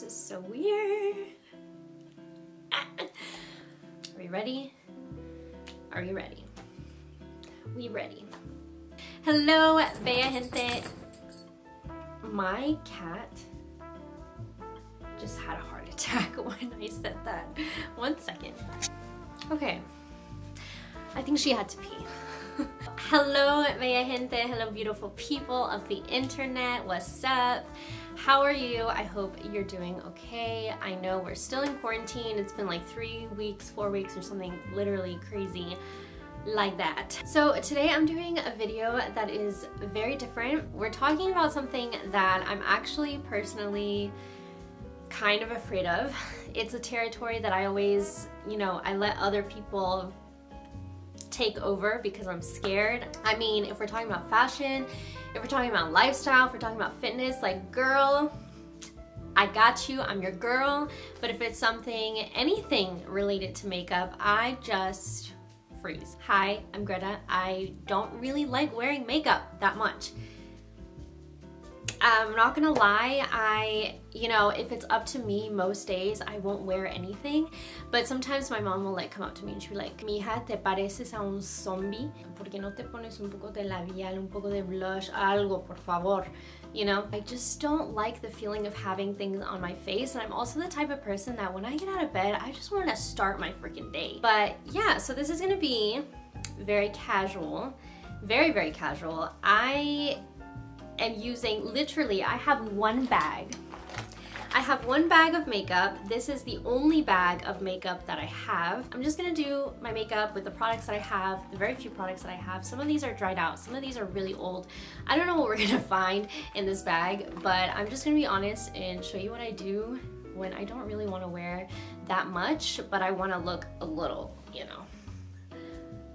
This is so weird. Are you ready? Are you ready? We ready. Hello, bella gente. My cat just had a heart attack when I said that. One second. Okay. I think she had to pee. Hello, bella gente. Hello, beautiful people of the internet. What's up? How are you? I hope you're doing okay. I know we're still in quarantine. It's been like three weeks, four weeks or something literally crazy like that. So today I'm doing a video that is very different. We're talking about something that I'm actually personally kind of afraid of. It's a territory that I always, you know, I let other people take over because I'm scared. I mean, if we're talking about fashion, if we're talking about lifestyle, if we're talking about fitness, like girl, I got you, I'm your girl. But if it's something, anything related to makeup, I just freeze. Hi, I'm Greta. I don't really like wearing makeup that much. I'm not gonna lie, I, you know, if it's up to me, most days I won't wear anything, but sometimes my mom will like come up to me and she'll be like, Mija, te pareces a un zombie, ¿por qué no te pones un poco de labial, un poco de blush, algo, por favor? You know, I just don't like the feeling of having things on my face, and I'm also the type of person that when I get out of bed, I just wanna start my freaking day. But yeah, so this is gonna be very casual, very, very casual. I am using, literally, I have one bag. I have one bag of makeup. This is the only bag of makeup that I have. I'm just gonna do my makeup with the products that I have, the very few products that I have. Some of these are dried out, some of these are really old. I don't know what we're gonna find in this bag, but I'm just gonna be honest and show you what I do when I don't really wanna wear that much, but I wanna look a little, you know,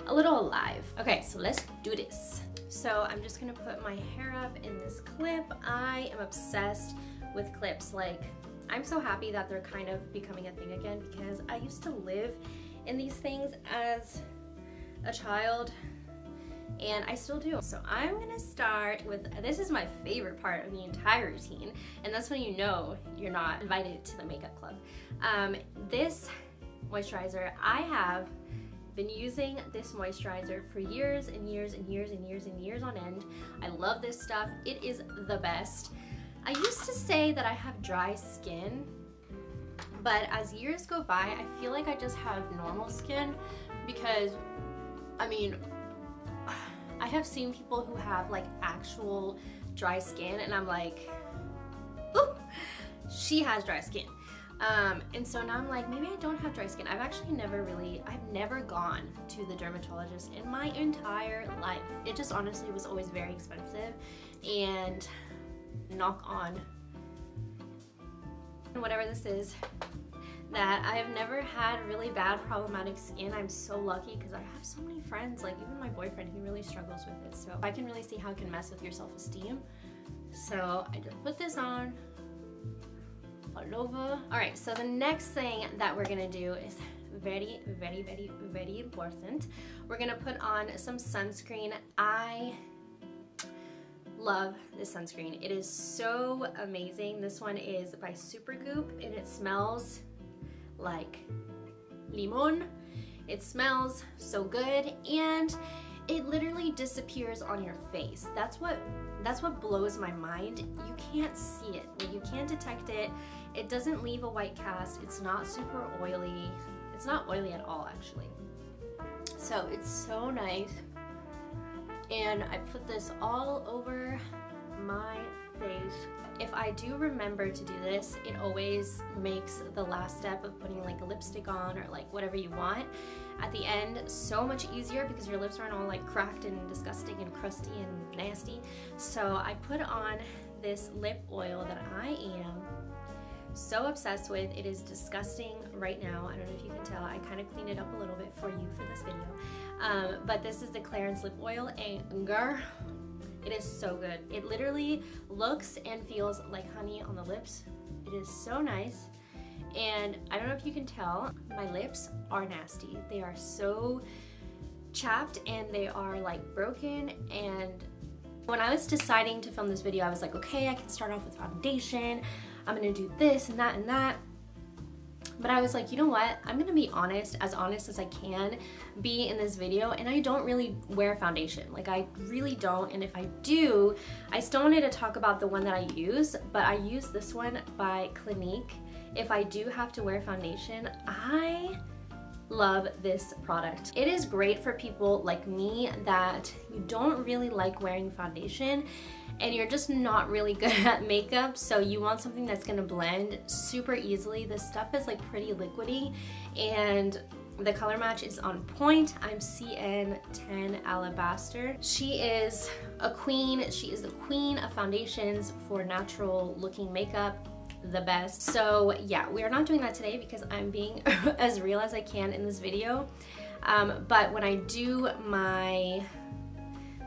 a little alive. Okay, so let's do this. So I'm just gonna put my hair up in this clip. I am obsessed with clips. Like, I'm so happy that they're kind of becoming a thing again because I used to live in these things as a child and I still do. So I'm gonna start with, this is my favorite part of the entire routine, and that's when you know you're not invited to the makeup club. Um, this moisturizer I have been using this moisturizer for years and years and years and years and years on end. I love this stuff. It is the best. I used to say that I have dry skin, but as years go by, I feel like I just have normal skin because, I mean, I have seen people who have like actual dry skin and I'm like, ooh, she has dry skin. Um, and so now I'm like, maybe I don't have dry skin. I've actually never really, I've never gone to the dermatologist in my entire life. It just honestly was always very expensive and knock on whatever this is that I have never had really bad problematic skin. I'm so lucky because I have so many friends, like even my boyfriend, he really struggles with it. So I can really see how it can mess with your self-esteem. So I just put this on all over. All right, so the next thing that we're gonna do is very, very, very, very important. We're gonna put on some sunscreen. I love this sunscreen. It is so amazing. This one is by Supergoop and it smells like limon. It smells so good and it literally disappears on your face. That's what that's what blows my mind. You can't see it. You can't detect it. It doesn't leave a white cast. It's not super oily. It's not oily at all actually. So it's so nice. And I put this all over my face. If I do remember to do this, it always makes the last step of putting like a lipstick on or like whatever you want at the end so much easier because your lips aren't all like cracked and disgusting and crusty and nasty. So I put on this lip oil that I am so obsessed with. It is disgusting right now. I don't know if you can tell. I kind of cleaned it up a little bit for you for this video. Um, but this is the Clarins lip oil and it is so good. It literally looks and feels like honey on the lips. It is so nice. And I don't know if you can tell, my lips are nasty. They are so chapped and they are like broken and when I was deciding to film this video, I was like, okay, I can start off with foundation. I'm gonna do this and that and that. But I was like, you know what? I'm gonna be honest, as honest as I can be in this video, and I don't really wear foundation. Like, I really don't, and if I do, I still wanted to talk about the one that I use, but I use this one by Clinique. If I do have to wear foundation, I love this product. It is great for people like me that you don't really like wearing foundation and you're just not really good at makeup so you want something that's gonna blend super easily. This stuff is like pretty liquidy and the color match is on point. I'm CN10 Alabaster. She is a queen. She is the queen of foundations for natural looking makeup the best. So yeah, we are not doing that today because I'm being as real as I can in this video. Um, but when I do my,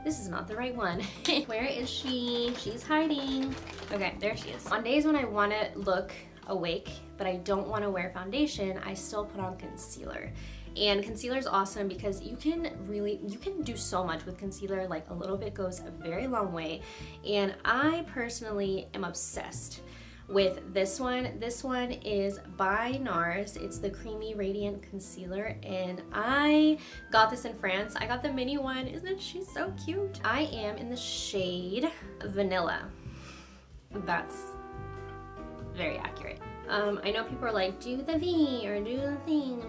this is not the right one. Where is she? She's hiding. Okay, there she is. On days when I wanna look awake, but I don't wanna wear foundation, I still put on concealer. And concealer is awesome because you can really, you can do so much with concealer. Like a little bit goes a very long way. And I personally am obsessed with this one. This one is by NARS. It's the Creamy Radiant Concealer and I got this in France. I got the mini one. Isn't she so cute? I am in the shade Vanilla. That's very accurate. Um, I know people are like, do the V or do the thing.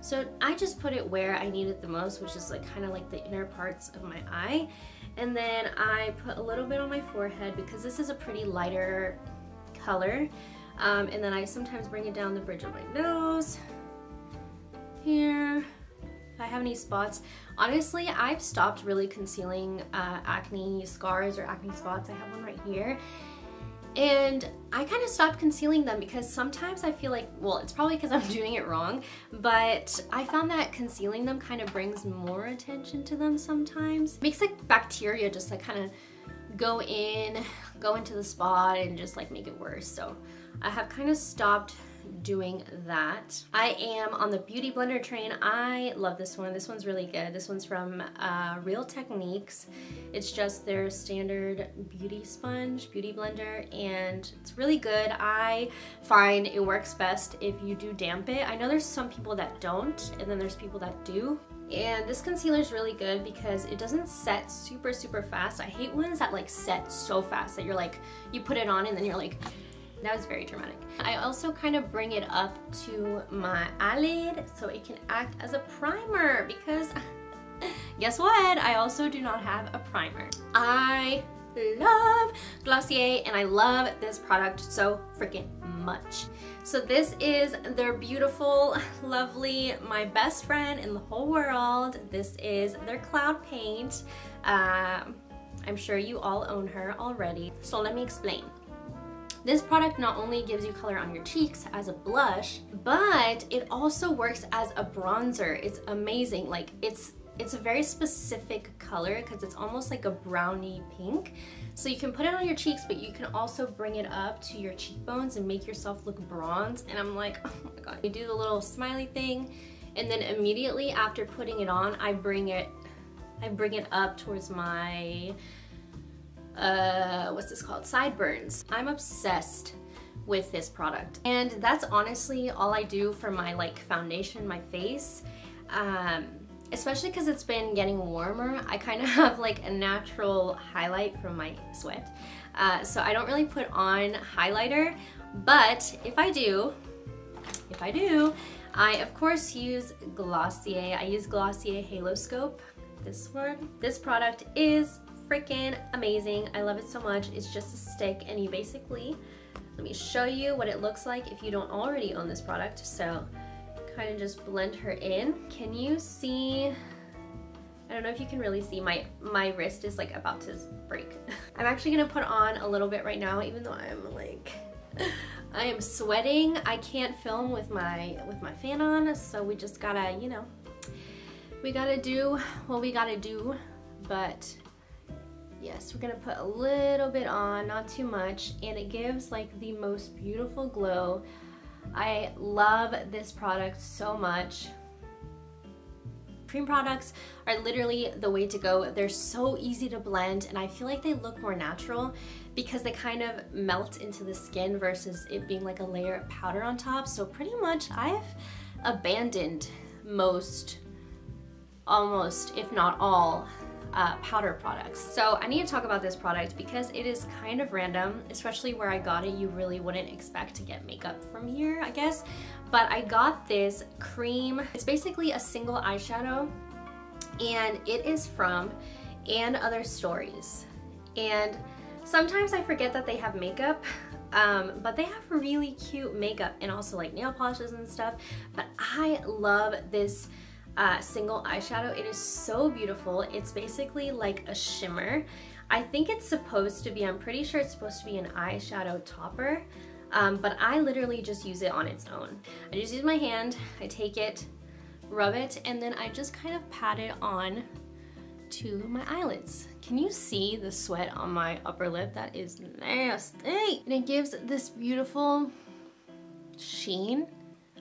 So I just put it where I need it the most, which is like kind of like the inner parts of my eye. And then I put a little bit on my forehead because this is a pretty lighter color. Um, and then I sometimes bring it down the bridge of my nose. Here. If I have any spots. Honestly, I've stopped really concealing uh, acne scars or acne spots. I have one right here. And I kind of stopped concealing them because sometimes I feel like, well, it's probably because I'm doing it wrong, but I found that concealing them kind of brings more attention to them sometimes. It makes like bacteria just like kind of go in, go into the spot and just like make it worse. So I have kind of stopped doing that. I am on the Beauty Blender train. I love this one. This one's really good. This one's from uh, Real Techniques. It's just their standard beauty sponge, beauty blender, and it's really good. I find it works best if you do damp it. I know there's some people that don't, and then there's people that do. And this concealer is really good because it doesn't set super, super fast. I hate ones that like set so fast that you're like, you put it on and then you're like, that was very dramatic. I also kind of bring it up to my eyelid so it can act as a primer because guess what? I also do not have a primer. I love Glossier and I love this product so freaking much. So this is their beautiful, lovely, my best friend in the whole world. This is their Cloud Paint. Um, I'm sure you all own her already. So let me explain. This product not only gives you color on your cheeks as a blush, but it also works as a bronzer. It's amazing. Like it's it's a very specific color because it's almost like a brownie pink. So you can put it on your cheeks, but you can also bring it up to your cheekbones and make yourself look bronze. And I'm like, oh my God. You do the little smiley thing. And then immediately after putting it on, I bring it, I bring it up towards my uh, what's this called? Sideburns. I'm obsessed with this product. And that's honestly all I do for my like foundation, my face. Um, especially because it's been getting warmer, I kind of have like a natural highlight from my sweat. Uh, so I don't really put on highlighter, but if I do, if I do, I of course use Glossier. I use Glossier Haloscope. This one. This product is freaking amazing. I love it so much. It's just a stick and you basically, let me show you what it looks like if you don't already own this product. So kind of just blend her in. Can you see, I don't know if you can really see, my, my wrist is like about to break. I'm actually gonna put on a little bit right now even though I'm like, I am sweating. I can't film with my with my fan on, so we just gotta, you know, we gotta do what we gotta do. But Yes, we're gonna put a little bit on, not too much, and it gives like the most beautiful glow. I love this product so much. cream products are literally the way to go. They're so easy to blend and I feel like they look more natural because they kind of melt into the skin versus it being like a layer of powder on top. So pretty much I've abandoned most, almost, if not all, uh, powder products. So I need to talk about this product because it is kind of random, especially where I got it. You really wouldn't expect to get makeup from here, I guess. But I got this cream. It's basically a single eyeshadow and it is from And Other Stories. And sometimes I forget that they have makeup um, but they have really cute makeup and also like nail polishes and stuff. But I love this uh, single eyeshadow. It is so beautiful. It's basically like a shimmer. I think it's supposed to be, I'm pretty sure it's supposed to be an eyeshadow topper, um, but I literally just use it on its own. I just use my hand, I take it, rub it, and then I just kind of pat it on to my eyelids. Can you see the sweat on my upper lip? That is nasty. And it gives this beautiful sheen.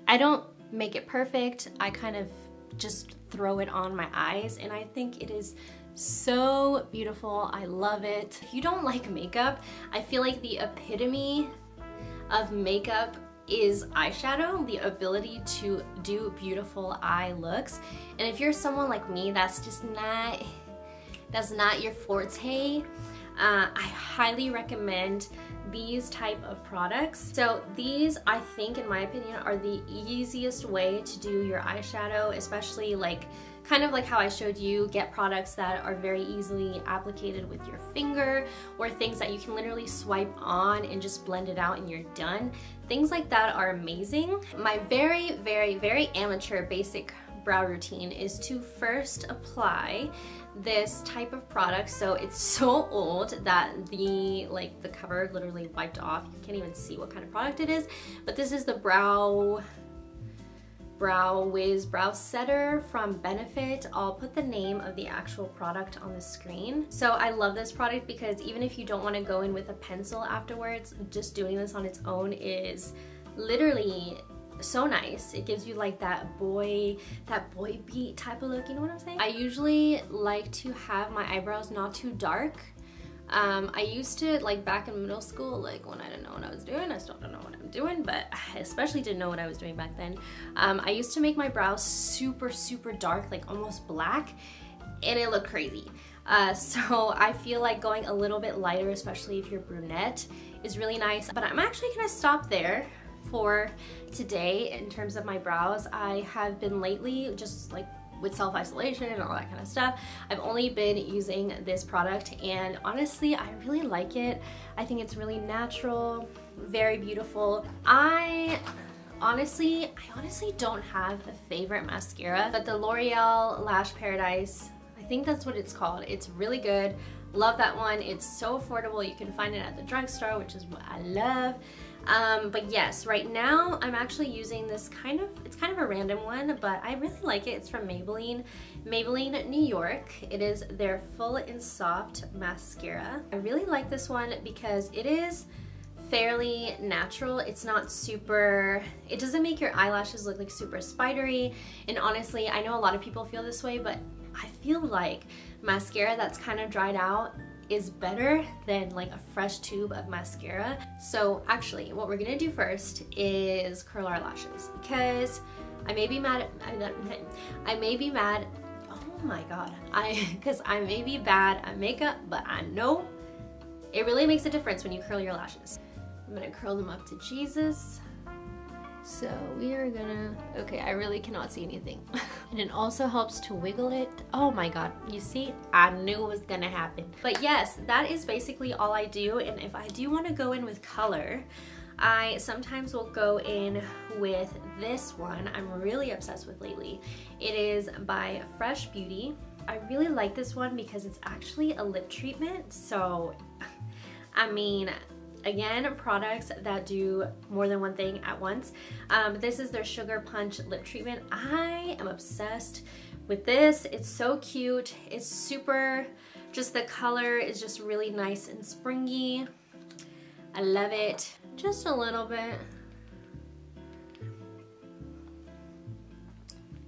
I don't make it perfect. I kind of just throw it on my eyes and I think it is so beautiful. I love it. If you don't like makeup, I feel like the epitome of makeup is eyeshadow, the ability to do beautiful eye looks. And if you're someone like me that's just not, that's not your forte, uh, I highly recommend these type of products. So these, I think, in my opinion, are the easiest way to do your eyeshadow, especially like kind of like how I showed you, get products that are very easily applicated with your finger or things that you can literally swipe on and just blend it out and you're done. Things like that are amazing. My very, very, very amateur basic brow routine is to first apply this type of product. So it's so old that the like the cover literally wiped off. You can't even see what kind of product it is. But this is the Brow Brow Wiz Brow Setter from Benefit. I'll put the name of the actual product on the screen. So I love this product because even if you don't want to go in with a pencil afterwards, just doing this on its own is literally so nice. It gives you like that boy, that boy beat type of look, you know what I'm saying? I usually like to have my eyebrows not too dark. Um, I used to, like back in middle school, like when I didn't know what I was doing, I still don't know what I'm doing, but I especially didn't know what I was doing back then. Um, I used to make my brows super, super dark, like almost black, and it looked crazy. Uh, so I feel like going a little bit lighter, especially if you're brunette, is really nice. But I'm actually gonna stop there for today in terms of my brows. I have been lately just like with self-isolation and all that kind of stuff. I've only been using this product and honestly, I really like it. I think it's really natural, very beautiful. I honestly, I honestly don't have a favorite mascara, but the L'Oreal Lash Paradise, I think that's what it's called. It's really good. Love that one. It's so affordable. You can find it at the drugstore, which is what I love. Um, but yes, right now I'm actually using this kind of, it's kind of a random one, but I really like it. It's from Maybelline, Maybelline New York. It is their Full and Soft Mascara. I really like this one because it is fairly natural. It's not super, it doesn't make your eyelashes look like super spidery. And honestly, I know a lot of people feel this way, but I feel like mascara that's kind of dried out is better than like a fresh tube of mascara. So actually what we're gonna do first is curl our lashes because I may be mad at, I may be mad, oh my god, I, because I may be bad at makeup, but I know it really makes a difference when you curl your lashes. I'm gonna curl them up to Jesus. So we are gonna, okay, I really cannot see anything. and it also helps to wiggle it. Oh my God, you see, I knew it was gonna happen. But yes, that is basically all I do. And if I do wanna go in with color, I sometimes will go in with this one I'm really obsessed with lately. It is by Fresh Beauty. I really like this one because it's actually a lip treatment. So, I mean, Again, products that do more than one thing at once. Um, this is their Sugar Punch Lip Treatment. I am obsessed with this. It's so cute. It's super, just the color is just really nice and springy. I love it. Just a little bit.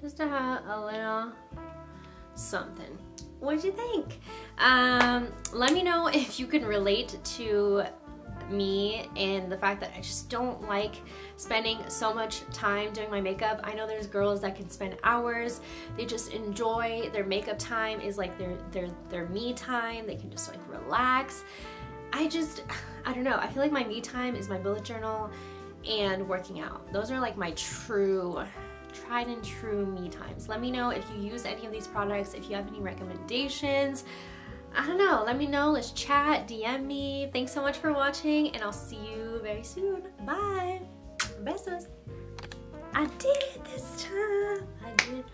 Just to have a little something. What did you think? Um, let me know if you can relate to me and the fact that I just don't like spending so much time doing my makeup. I know there's girls that can spend hours. They just enjoy their makeup time is like their their their me time. They can just like relax. I just I don't know. I feel like my me time is my bullet journal and working out. Those are like my true tried and true me times. Let me know if you use any of these products, if you have any recommendations. I don't know, let me know, let's chat, DM me. Thanks so much for watching and I'll see you very soon. Bye. Besos. I did it this time. I did